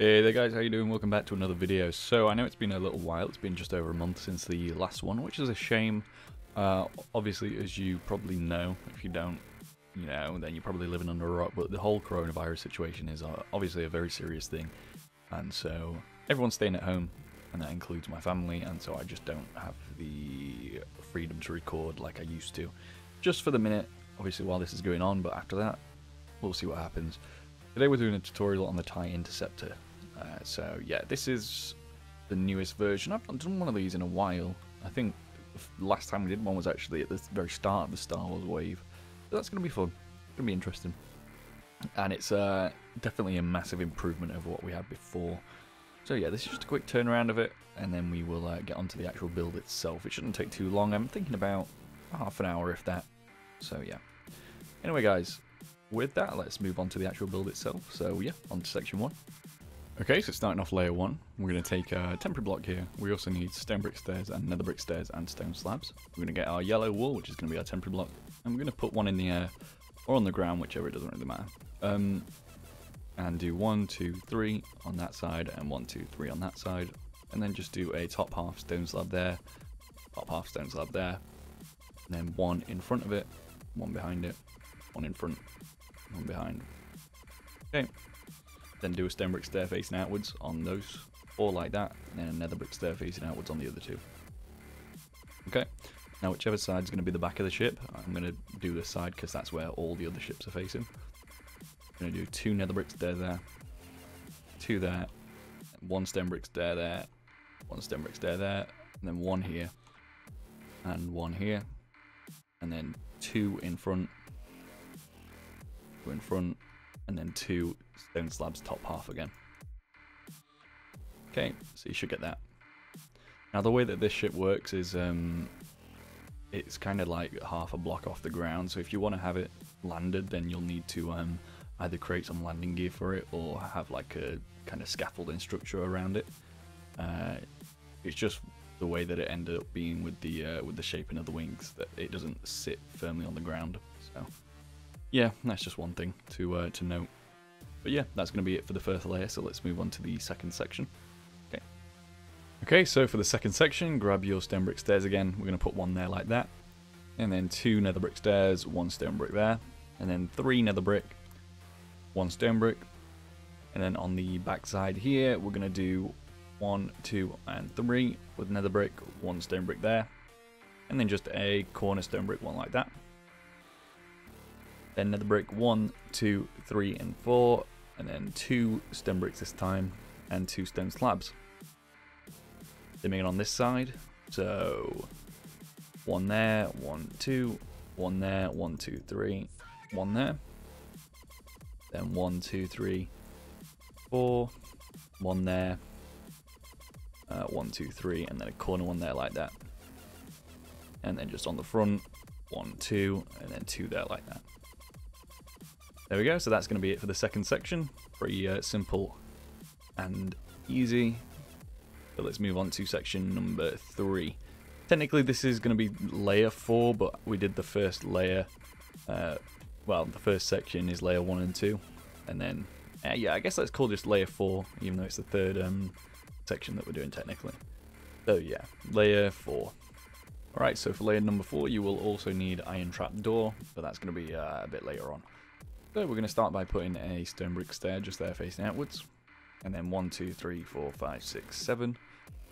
Hey there guys, how you doing? Welcome back to another video. So I know it's been a little while, it's been just over a month since the last one, which is a shame. Uh, obviously, as you probably know, if you don't, you know, then you're probably living under a rock, but the whole coronavirus situation is uh, obviously a very serious thing. And so everyone's staying at home, and that includes my family, and so I just don't have the freedom to record like I used to. Just for the minute, obviously while this is going on, but after that, we'll see what happens. Today we're doing a tutorial on the TIE Interceptor. Uh, so yeah, this is the newest version. I've not done one of these in a while. I think the last time we did one was actually at the very start of the Star Wars wave. So that's going to be fun. It's going to be interesting. And it's uh, definitely a massive improvement over what we had before. So yeah, this is just a quick turnaround of it, and then we will uh, get onto the actual build itself. It shouldn't take too long. I'm thinking about half an hour, if that. So yeah. Anyway, guys, with that, let's move on to the actual build itself. So yeah, on to section one. Okay, so starting off layer one, we're going to take a temporary block here. We also need stone brick stairs and nether brick stairs and stone slabs. We're going to get our yellow wool, which is going to be our temporary block, and we're going to put one in the air or on the ground, whichever, it doesn't really matter. Um, and do one, two, three on that side, and one, two, three on that side, and then just do a top half stone slab there, top half stone slab there, and then one in front of it, one behind it, one in front, one behind. Okay, then do a stone brick stair facing outwards on those, or like that, and then another brick stair facing outwards on the other two. Okay, now whichever side is going to be the back of the ship, I'm going to do this side because that's where all the other ships are facing. I'm going to do two nether bricks there, there, two there, one stone brick stair there, one stone brick stair there, and then one here, and one here, and then two in front, two in front, and then two stone slabs top half again. Okay, so you should get that. Now the way that this ship works is um, it's kind of like half a block off the ground. So if you want to have it landed, then you'll need to um, either create some landing gear for it or have like a kind of scaffolding structure around it. Uh, it's just the way that it ended up being with the uh, with the shaping of the wings that it doesn't sit firmly on the ground. So yeah, that's just one thing to uh, to note. But yeah, that's going to be it for the first layer, so let's move on to the second section. Okay. Okay, so for the second section, grab your stone brick stairs again. We're going to put one there like that. And then two nether brick stairs, one stone brick there. And then three nether brick, one stone brick. And then on the back side here, we're going to do one, two, and three with nether brick, one stone brick there. And then just a corner stone brick one like that. Then nether brick one, two, three, and four, and then two stone bricks this time, and two stone slabs. Then it on this side, so one there, one, two, one there, one, two, three, one there. Then one, two, three, four, one there, uh, one, two, three, and then a corner one there like that. And then just on the front, one, two, and then two there like that. There we go, so that's going to be it for the second section. Pretty uh, simple and easy. But let's move on to section number three. Technically this is going to be layer four, but we did the first layer, uh, well, the first section is layer one and two. And then, uh, yeah, I guess let's call this layer four, even though it's the third um, section that we're doing technically. So yeah, layer four. Alright, so for layer number four, you will also need iron trap door, but that's going to be uh, a bit later on. So we're going to start by putting a stone brick stair just there facing outwards. And then one, two, three, four, five, six, seven.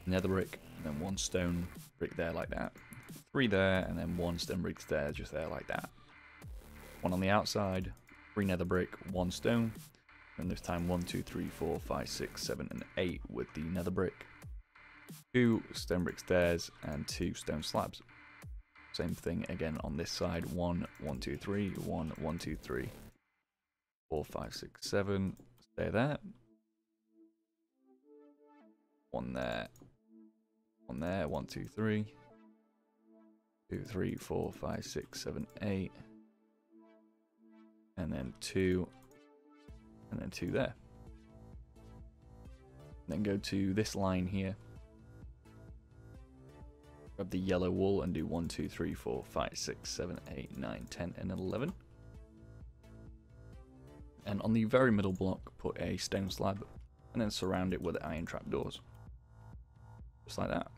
Nether brick, and then one stone brick there like that. Three there, and then one stone brick stair just there like that. One on the outside, three nether brick, one stone. And this time one, two, three, four, five, six, seven, and eight with the nether brick. Two stone brick stairs and two stone slabs. Same thing again on this side. One, one, two, three, one, one, two, three four, five, six, seven. Stay there. One there. One there. One, two, three. Two, three, four, five, six, seven, eight. And then two. And then two there. Then go to this line here. Grab the yellow wool and do one, two, three, four, five, six, seven, eight, nine, ten, and 11 and on the very middle block put a stone slab and then surround it with iron trapdoors. Just like that.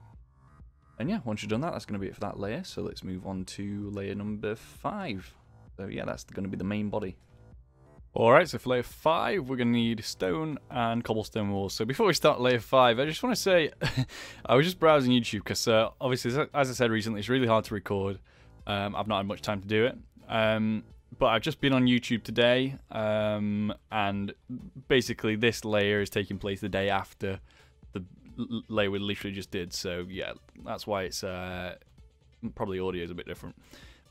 And yeah, once you've done that, that's going to be it for that layer. So let's move on to layer number five. So yeah, that's going to be the main body. Alright, so for layer 5, we're going to need stone and cobblestone walls. So before we start layer 5, I just want to say, I was just browsing YouTube because uh, obviously, as I said recently, it's really hard to record. Um, I've not had much time to do it. Um, but I've just been on YouTube today, um, and basically this layer is taking place the day after the layer we literally just did. So yeah, that's why it's uh, probably audio is a bit different.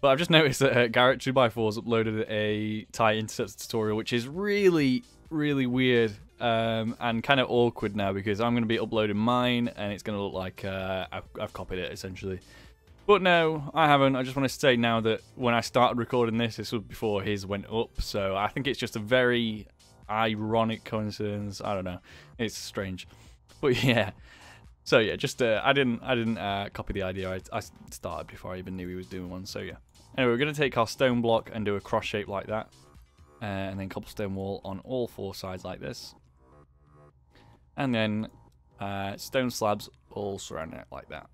But I've just noticed that uh, Garrett 2x4 has uploaded a tie interceptor tutorial, which is really, really weird um, and kind of awkward now because I'm going to be uploading mine and it's going to look like uh, I've, I've, copied it essentially. But no, I haven't. I just want to say now that when I started recording this, this was before his went up. So I think it's just a very ironic coincidence. I don't know. It's strange. But yeah, so yeah, just uh, I didn't I didn't uh, copy the idea. I, I started before I even knew he was doing one. So yeah. Anyway, we're going to take our stone block and do a cross shape like that, uh, and then cobblestone wall on all four sides like this, and then uh, stone slabs all surrounding it like that.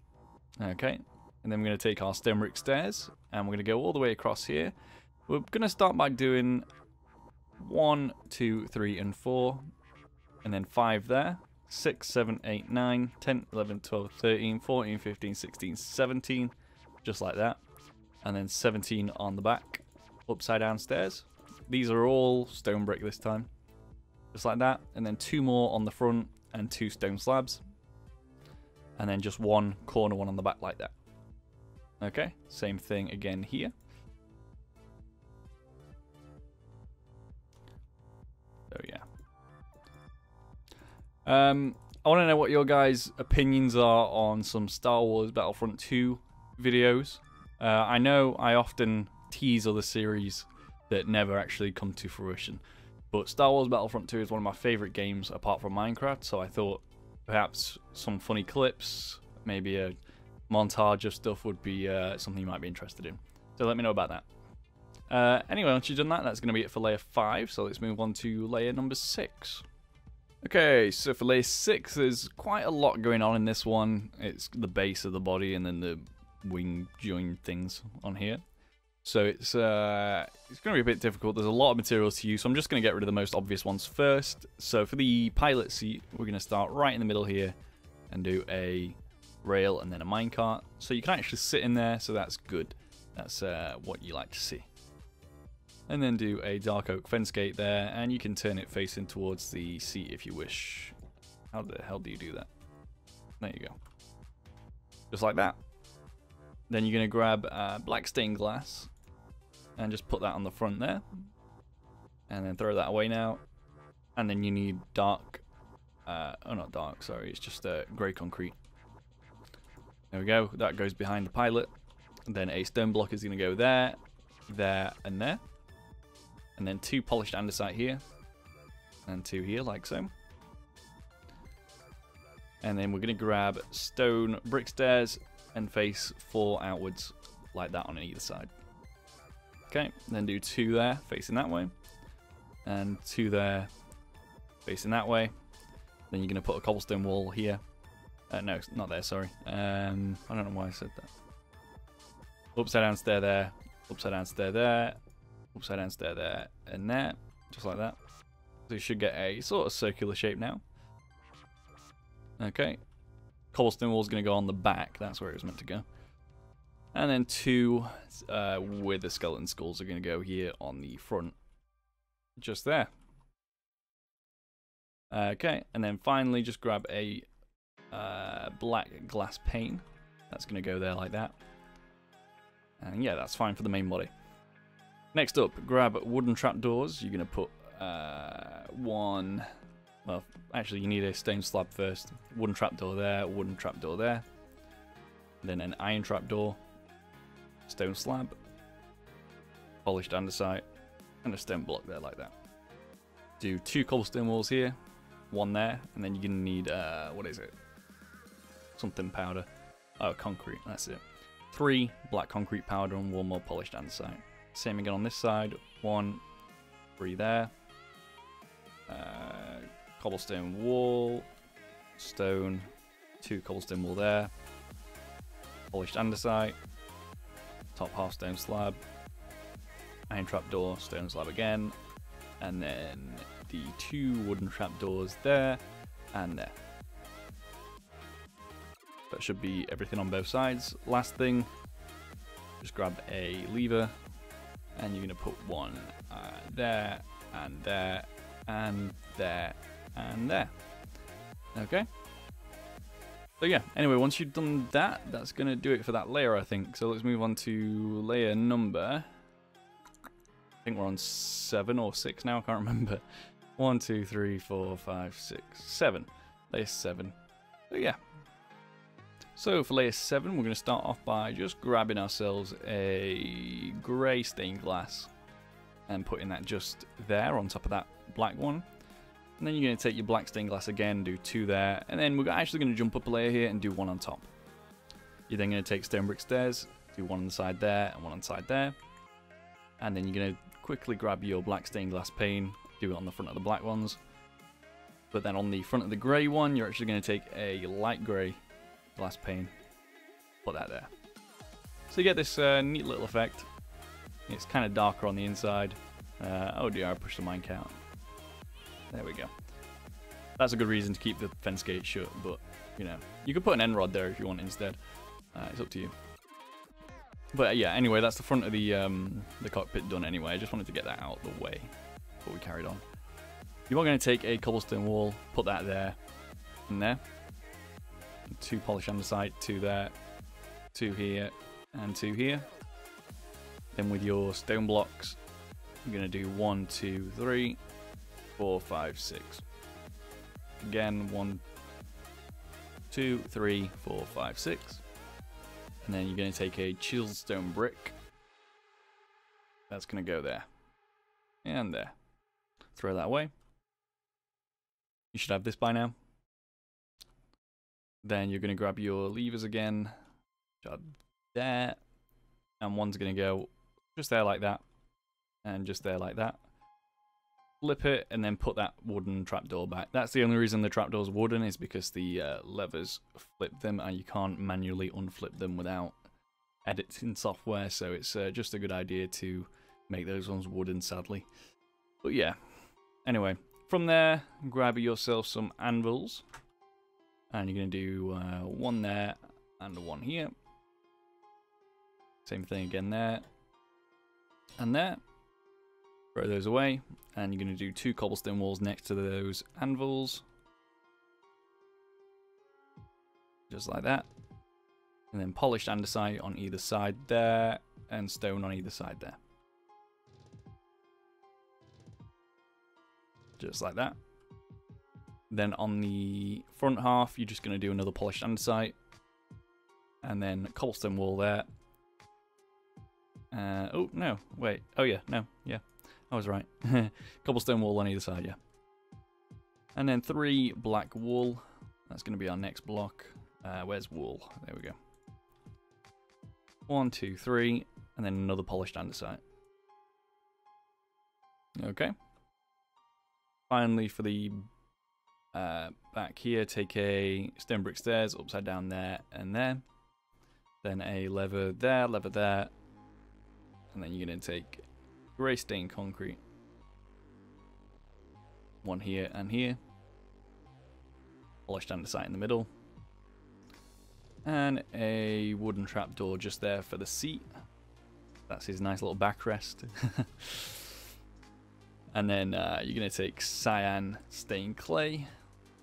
Okay, and then we're going to take our stone brick stairs and we're going to go all the way across here. We're going to start by doing one, two, three, and four, and then five there. 6, 7, 8, 9, 10, 11, 12, 13, 14, 15, 16, 17. Just like that. And then 17 on the back. Upside down stairs. These are all stone brick this time. Just like that. And then two more on the front and two stone slabs. And then just one corner one on the back like that. Okay, same thing again here. So yeah. Um, I want to know what your guys' opinions are on some Star Wars Battlefront 2 videos. Uh, I know I often tease other series that never actually come to fruition, but Star Wars Battlefront 2 is one of my favorite games apart from Minecraft, so I thought perhaps some funny clips, maybe a montage of stuff would be uh, something you might be interested in. So let me know about that. Uh, anyway, once you've done that, that's going to be it for layer 5, so let's move on to layer number 6. Okay, so for layer 6, there's quite a lot going on in this one. It's the base of the body and then the wing join things on here. So it's uh, it's going to be a bit difficult. There's a lot of materials to use, so I'm just going to get rid of the most obvious ones first. So for the pilot seat, we're going to start right in the middle here and do a rail and then a minecart. So you can actually sit in there, so that's good. That's uh, what you like to see and then do a dark oak fence gate there and you can turn it facing towards the seat if you wish. How the hell do you do that? There you go. Just like that. Then you're going to grab uh, black stained glass and just put that on the front there. And then throw that away now. And then you need dark, uh, oh not dark, sorry, it's just uh, grey concrete. There we go, that goes behind the pilot. And then a stone block is going to go there, there, and there and then two polished andesite here, and two here, like so. And then we're going to grab stone brick stairs and face four outwards, like that on either side. Okay, then do two there, facing that way, and two there, facing that way. Then you're going to put a cobblestone wall here. Uh, no, not there, sorry. Um, I don't know why I said that. Upside down stair there, upside down stair there, upside down stair there and there, just like that. So you should get a sort of circular shape now. Okay. Cobblestone wall is going to go on the back. That's where it was meant to go. And then two uh, with the skeleton skulls are going to go here on the front. Just there. Okay, and then finally just grab a uh, black glass pane. That's going to go there like that. And yeah, that's fine for the main body. Next up, grab wooden trapdoors. You're going to put uh, one... Well, actually, you need a stone slab first. Wooden trapdoor there, wooden trapdoor there. Then an iron trapdoor, stone slab, polished andesite, and a stone block there like that. Do two cobblestone walls here, one there, and then you're going to need, uh, what is it? Something powder. Oh, concrete, that's it. Three black concrete powder and one more polished andesite. Same again on this side. One, three there. Uh, cobblestone wall, stone, two cobblestone wall there, polished andesite, top half stone slab, iron trapdoor, stone slab again, and then the two wooden trapdoors there and there. That should be everything on both sides. Last thing, just grab a lever and you're going to put one uh, there and there and there and there. Okay? So yeah, anyway, once you've done that, that's going to do it for that layer, I think. So let's move on to layer number. I think we're on seven or six now, I can't remember. One, two, three, four, five, six, seven. Layer seven. So yeah. So for layer seven, we're going to start off by just grabbing ourselves a grey stained glass and putting that just there on top of that black one. And then you're going to take your black stained glass again, do two there, and then we're actually going to jump up a layer here and do one on top. You're then going to take stone brick stairs, do one on the side there and one on the side there. And then you're going to quickly grab your black stained glass pane, do it on the front of the black ones. But then on the front of the grey one, you're actually going to take a light grey glass pane, put that there. So you get this uh, neat little effect. It's kind of darker on the inside. Uh, oh dear, I pushed the minecart. There we go. That's a good reason to keep the fence gate shut, but, you know, you could put an end rod there if you want instead. Uh, it's up to you. But uh, yeah, anyway, that's the front of the um, the cockpit done anyway. I just wanted to get that out of the way before we carried on. You are going to take a cobblestone wall, put that there, and there. Two polish andesite, two there, two here, and two here. Then with your stone blocks, you're going to do one, two, three, four, five, six. Again, one, two, three, four, five, six. And then you're going to take a chiseled stone brick. That's going to go there. And there. Throw that away. You should have this by now. Then you're going to grab your levers again. There. And one's going to go just there like that. And just there like that. Flip it and then put that wooden trapdoor back. That's the only reason the trapdoor's wooden is because the uh, levers flip them and you can't manually unflip them without editing software. So it's uh, just a good idea to make those ones wooden, sadly. But yeah. Anyway, from there, grab yourself some anvils. And you're going to do uh, one there and one here. Same thing again there. And there. Throw those away. And you're going to do two cobblestone walls next to those anvils. Just like that. And then polished andesite on either side there. And stone on either side there. Just like that. Then on the front half, you're just going to do another polished andesite. And then cobblestone wall there. Uh, oh, no. Wait. Oh, yeah. No. Yeah. I was right. cobblestone wall on either side, yeah. And then three black wool. That's going to be our next block. Uh, where's wool? There we go. One, two, three. And then another polished andesite. Okay. Finally, for the uh, back here, take a stone brick stairs upside down there and there. Then a lever there, lever there. And then you're going to take grey stained concrete. One here and here. Polished andesite in the middle. And a wooden trapdoor just there for the seat. That's his nice little backrest. and then uh, you're going to take cyan stained clay.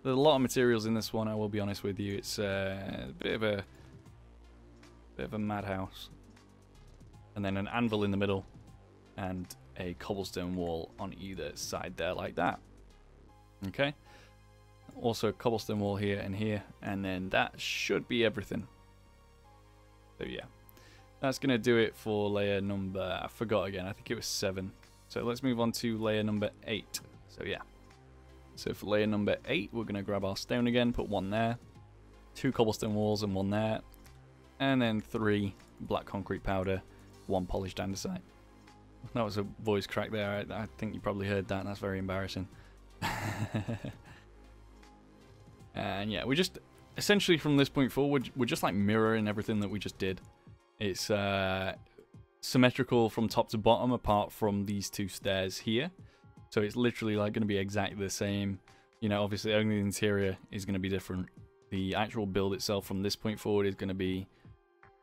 There's a lot of materials in this one. I will be honest with you. It's uh, a bit of a bit of a madhouse. And then an anvil in the middle, and a cobblestone wall on either side there, like that. Okay. Also, a cobblestone wall here and here, and then that should be everything. So yeah, that's gonna do it for layer number. I forgot again. I think it was seven. So let's move on to layer number eight. So yeah. So for layer number 8, we're going to grab our stone again, put one there, two cobblestone walls and one there, and then three black concrete powder, one polished andesite. That was a voice crack there, I, I think you probably heard that, that's very embarrassing. And yeah, we just essentially from this point forward, we're just like mirroring everything that we just did. It's uh, symmetrical from top to bottom apart from these two stairs here. So it's literally like going to be exactly the same. You know, obviously only the interior is going to be different. The actual build itself from this point forward is going to be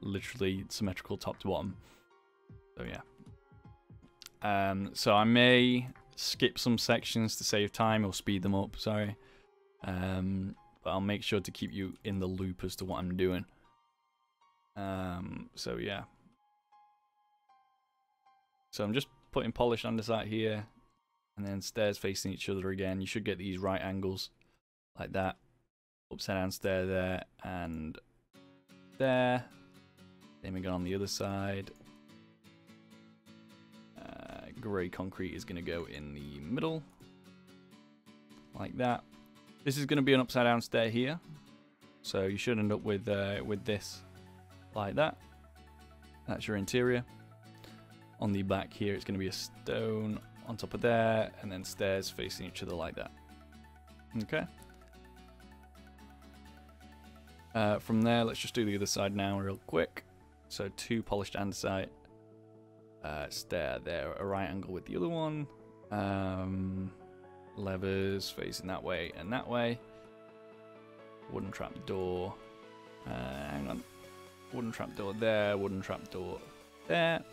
literally symmetrical top to bottom. So yeah. Um, so I may skip some sections to save time or speed them up, sorry. Um, but I'll make sure to keep you in the loop as to what I'm doing. Um, so yeah. So I'm just putting polished andesite here, and then stairs facing each other again. You should get these right angles, like that. Upside down stair there, and there. We go on the other side. Uh, grey concrete is going to go in the middle, like that. This is going to be an upside down stair here. So you should end up with uh, with this like that. That's your interior. On the back here, it's going to be a stone on top of there, and then stairs facing each other like that. Okay. Uh, from there, let's just do the other side now real quick. So two polished andesite. Uh, stair there, a right angle with the other one. Um, levers facing that way and that way. Wooden trap door. Uh, hang on. Wooden trap door there, wooden trap door there.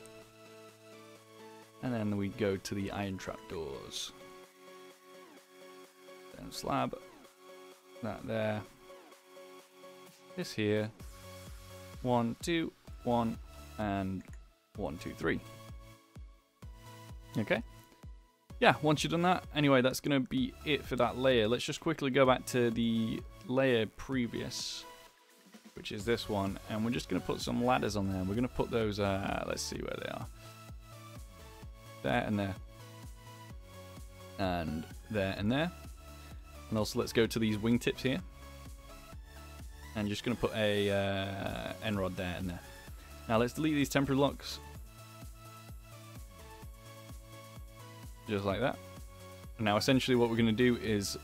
And then we go to the iron trap doors. Then slab. That there. This here. One, two, one, and one, two, three. Okay yeah, once you've done that, anyway, that's going to be it for that layer. Let's just quickly go back to the layer previous, which is this one, and we're just going to put some ladders on there. We're going to put those, uh, let's see where they are. There and there. And there and there. And also let's go to these wingtips here. And just going to put a uh, end rod there and there. Now let's delete these temporary locks just like that. Now essentially what we're going to do is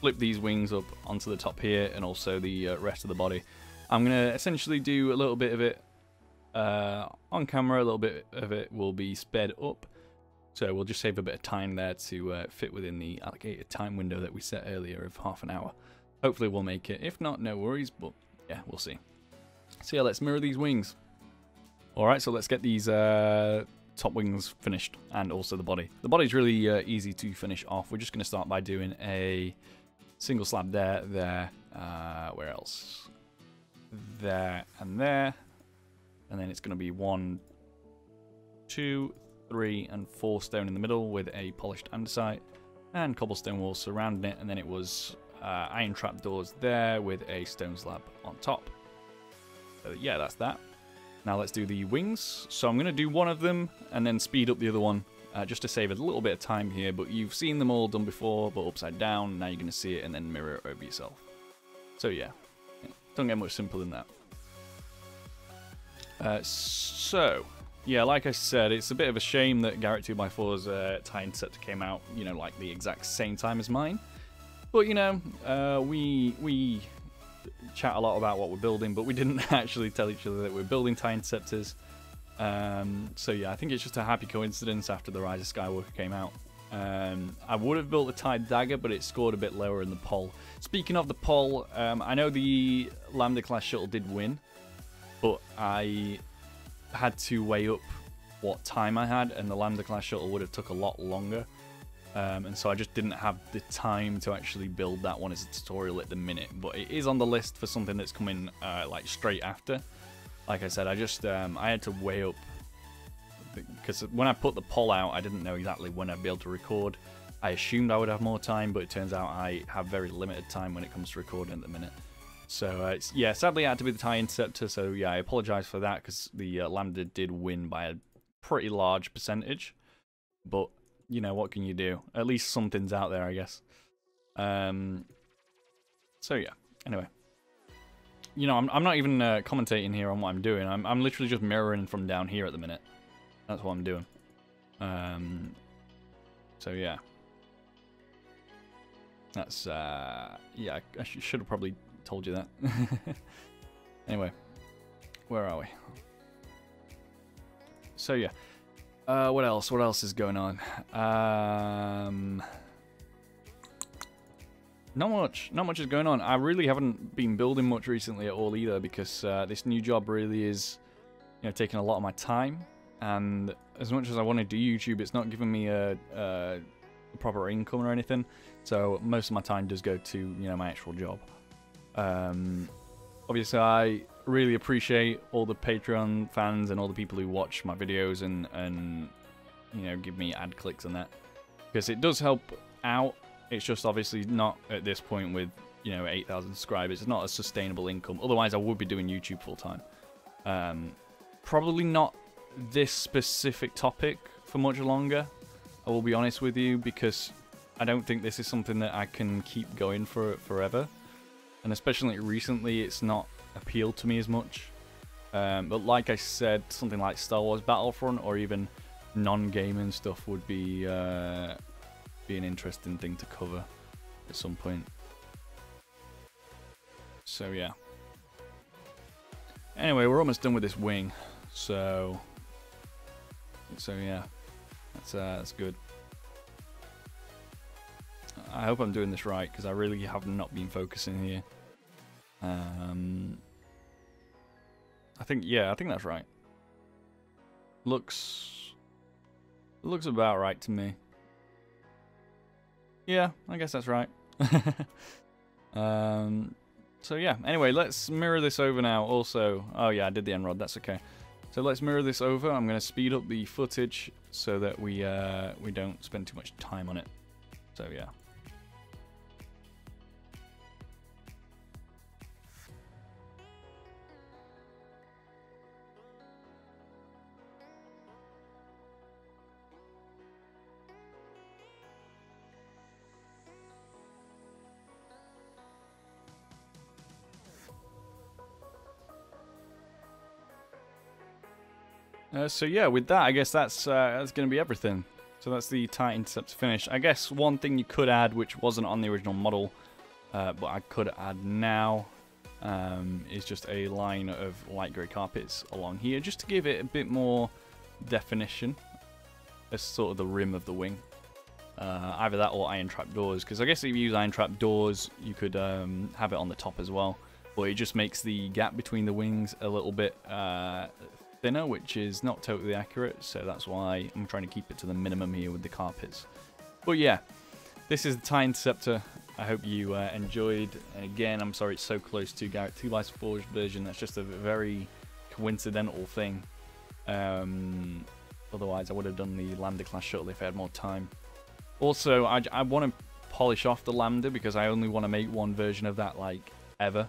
flip these wings up onto the top here and also the uh, rest of the body. I'm going to essentially do a little bit of it uh, on camera, a little bit of it will be sped up. So we'll just save a bit of time there to uh, fit within the allocated time window that we set earlier of half an hour. Hopefully we'll make it. If not, no worries, but yeah, we'll see. So yeah, let's mirror these wings. Alright, so let's get these uh, top wings finished and also the body. The body's really uh, easy to finish off. We're just going to start by doing a single slab there, there, uh, where else? There and there. And then it's going to be one, two, three, and four stone in the middle with a polished andesite and cobblestone walls surrounding it. And then it was uh, iron trap doors there with a stone slab on top. So yeah, that's that. Now let's do the wings. So I'm going to do one of them and then speed up the other one uh, just to save a little bit of time here. But you've seen them all done before, but upside down. Now you're going to see it and then mirror it over yourself. So yeah, don't get much simpler than that. Uh, so, yeah, like I said, it's a bit of a shame that Garrett 2x4's uh, tie came out, you know, like the exact same time as mine. But, you know, uh, we we chat a lot about what we're building, but we didn't actually tell each other that we're building TIE Interceptors. Um, so yeah, I think it's just a happy coincidence after the Rise of Skywalker came out. Um, I would have built a TIE Dagger, but it scored a bit lower in the poll. Speaking of the poll, um, I know the Lambda class shuttle did win, but I had to weigh up what time I had, and the Lambda class shuttle would have took a lot longer. Um, and so I just didn't have the time to actually build that one as a tutorial at the minute. But it is on the list for something that's coming uh, like straight after. Like I said, I just um, I had to weigh up because when I put the poll out, I didn't know exactly when I'd be able to record. I assumed I would have more time, but it turns out I have very limited time when it comes to recording at the minute. So uh, yeah, sadly I had to be the tie interceptor. So yeah, I apologize for that because the uh, Lambda did win by a pretty large percentage. But you know, what can you do? At least something's out there, I guess. Um, so yeah, anyway. You know, I'm, I'm not even uh, commentating here on what I'm doing. I'm, I'm literally just mirroring from down here at the minute. That's what I'm doing. Um, so yeah. That's, uh, yeah, I sh should have probably told you that. anyway, where are we? So, yeah. Uh, what else? What else is going on? Um, not much. Not much is going on. I really haven't been building much recently at all either because uh, this new job really is, you know, taking a lot of my time. And as much as I want to do YouTube, it's not giving me a, a proper income or anything. So most of my time does go to you know my actual job. Um, obviously, I really appreciate all the Patreon fans and all the people who watch my videos and and you know give me ad clicks and that because it does help out. It's just obviously not at this point with you know 8,000 subscribers. It's not a sustainable income. Otherwise, I would be doing YouTube full time. Um, probably not this specific topic for much longer. I will be honest with you because I don't think this is something that I can keep going for forever. And especially recently, it's not appealed to me as much. Um, but like I said, something like Star Wars Battlefront or even non-gaming stuff would be uh, be an interesting thing to cover at some point. So yeah. Anyway, we're almost done with this wing, so so yeah, that's uh, that's good. I hope I'm doing this right because I really have not been focusing here. Um, I think yeah, I think that's right. Looks looks about right to me. Yeah, I guess that's right. um, so yeah. Anyway, let's mirror this over now. Also, oh yeah, I did the end rod. That's okay. So let's mirror this over. I'm going to speed up the footage so that we uh, we don't spend too much time on it. So yeah. Uh, so yeah, with that, I guess that's uh, that's going to be everything. So that's the TIE Interceptor finish. I guess one thing you could add, which wasn't on the original model, uh, but I could add now, um, is just a line of light grey carpets along here, just to give it a bit more definition as sort of the rim of the wing. Uh, either that or iron trap doors, because I guess if you use iron trap doors, you could um, have it on the top as well. But it just makes the gap between the wings a little bit uh, thinner, which is not totally accurate, so that's why I'm trying to keep it to the minimum here with the carpets. But yeah, this is the TIE Interceptor. I hope you uh, enjoyed. And again, I'm sorry it's so close to Garrett 2x4's version. That's just a very coincidental thing. Um, otherwise, I would have done the Lambda class shuttle if I had more time. Also, I, I want to polish off the Lambda because I only want to make one version of that like ever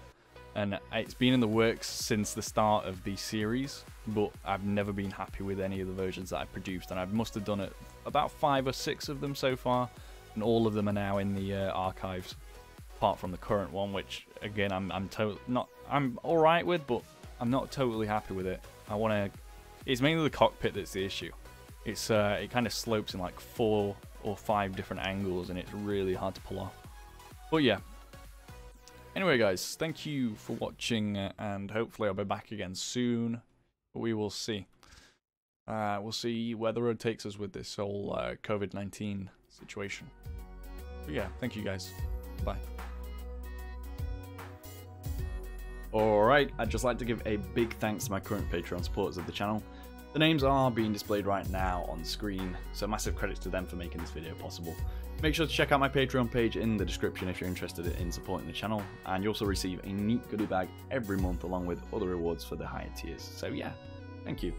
and it's been in the works since the start of the series but I've never been happy with any of the versions that I've produced and I must have done it about five or six of them so far and all of them are now in the uh, archives apart from the current one which again I'm I'm totally not I'm all right with but I'm not totally happy with it. I want to it's mainly the cockpit that's the issue. It's uh, it kind of slopes in like four or five different angles and it's really hard to pull off. But yeah Anyway, guys, thank you for watching, uh, and hopefully I'll be back again soon. We will see. Uh, we'll see where the road takes us with this whole uh, COVID-19 situation. But yeah, thank you guys. Bye. Alright, I'd just like to give a big thanks to my current Patreon supporters of the channel. The names are being displayed right now on screen, so massive credits to them for making this video possible. Make sure to check out my Patreon page in the description if you're interested in supporting the channel, and you also receive a neat goodie bag every month along with other rewards for the higher tiers. So yeah, thank you.